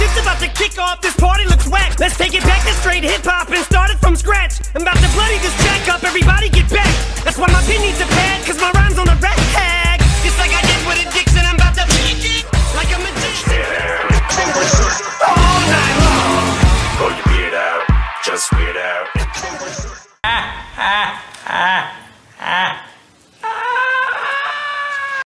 shit's about to kick off, this party looks whack. Let's take it back to straight hip hop and start it from scratch. I'm about to bloody this jack up, everybody get back. That's why my pin needs a pad, cause my rhyme's on the red tag. Just like I did with Dixon, I'm about to beat it like a magician. All night long. Pull your beard out, just weird out. ah, ah, ah.